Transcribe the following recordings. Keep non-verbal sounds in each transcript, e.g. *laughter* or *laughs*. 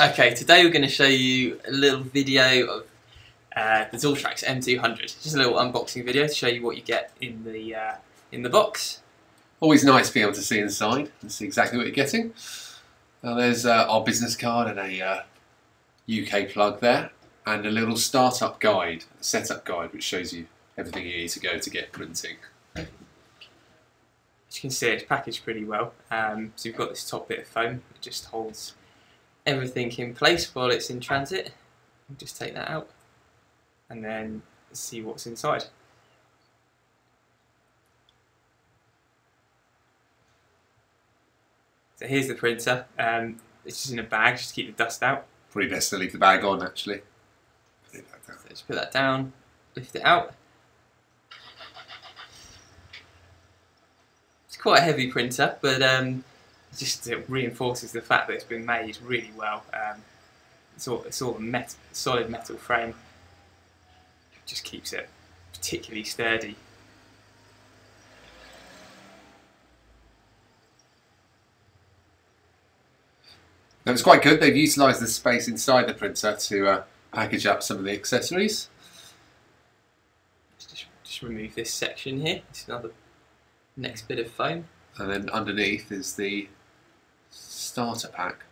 Okay, today we're going to show you a little video of uh, the Zortrax M200. Just a little unboxing video to show you what you get in the uh, in the box. Always nice to be able to see inside and see exactly what you're getting. Now there's uh, our business card and a uh, UK plug there, and a little startup guide, a setup guide, which shows you everything you need to go to get printing. As you can see, it's packaged pretty well. Um, so you've got this top bit of foam that just holds everything in place while it's in transit. Just take that out and then see what's inside. So here's the printer. Um, it's just in a bag just to keep the dust out. Probably best to leave the bag on actually. So just put that down, lift it out. It's quite a heavy printer, but um, just it reinforces the fact that it's been made really well. Um, it's all it's all a met solid metal frame. It just keeps it particularly sturdy. Now it's quite good. They've utilised the space inside the printer to uh, package up some of the accessories. Just, just remove this section here. It's another next bit of foam. And then underneath is the starter pack.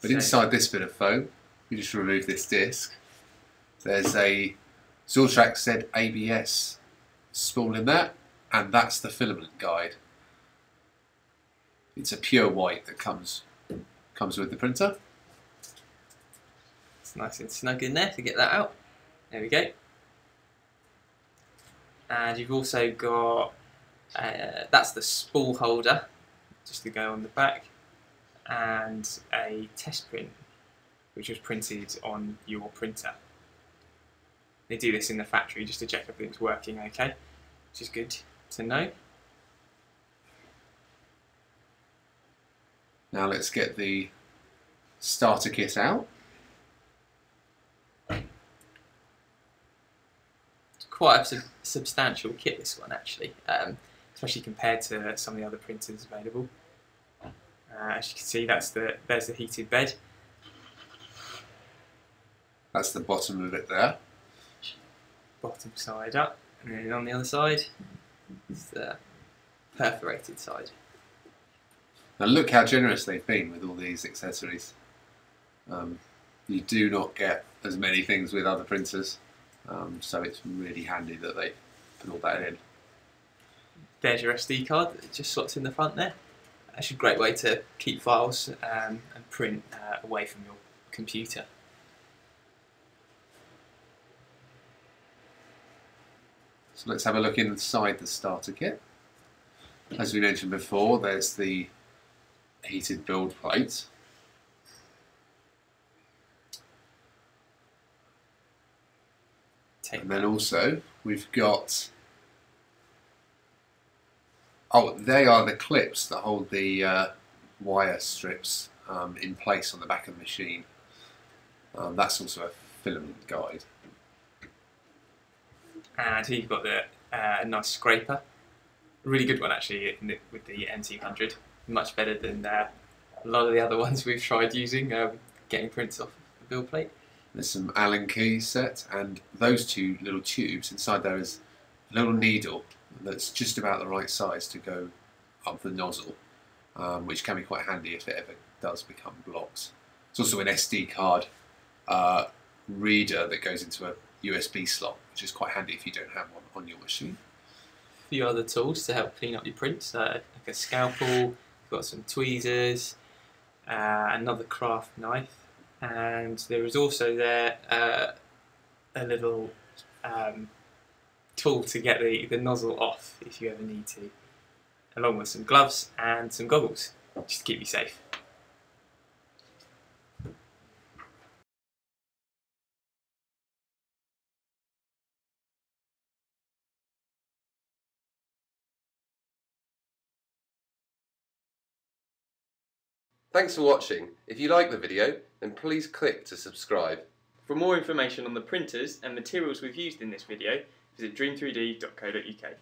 But So- inside this bit of foam, you just remove this disc. There's a Zortrax Z ABS spool in there, and that's the filament guide. It's a pure white that comes comes with the printer. It's nice and snug in there to get that out. There we go. And you've also got uh, that's the spool holder, just to go on the back, and a test print, which was printed on your printer. They do this in the factory just to check everything's working okay, which is good to know. Now let's get the starter kit out. It's quite a sub- substantial kit, this one actually, um, especially compared to some of the other printers available. Uh, as you can see, that's the there's the heated bed. That's the bottom of it there. bottom side up, and then on the other side is the perforated side. Now look how generous they've been with all these accessories. Um, you do not get as many things with other printers, um, so it's really handy that they put all that in. There's your SD card that just slots in the front there. That's a great way to keep files um, and print uh, away from your computer. So let's have a look inside the starter kit. As we mentioned before, there's the heated build plate. Take And then also we've got oh they are the clips that hold the uh, wire strips um, in place on the back of the machine. Um, that's also a filament guide. and here you've got the uh, nice scraper. A really good one actually the, with the NT100. Much better than uh, a lot of the other *laughs* ones we've tried using, um, getting prints off the build plate. There's some Allen key set, and those two little tubes inside there is a little needle that's just about the right size to go up the nozzle, um, which can be quite handy if it ever does become blocked. It's also an SD card uh, reader that goes into a USB slot, which is quite handy if you don't have one on your machine. A few other tools to help clean up your prints, uh, like a scalpel, you've got some tweezers, uh, another craft knife, and there is also there uh, a little um, tool to get the, the nozzle off if you ever need to, along with some gloves and some goggles, just to keep you safe. Thanks for watching. If you like the video, then please click to subscribe. For more information on the printers and materials we've used in this video, visit dream3d.co.uk.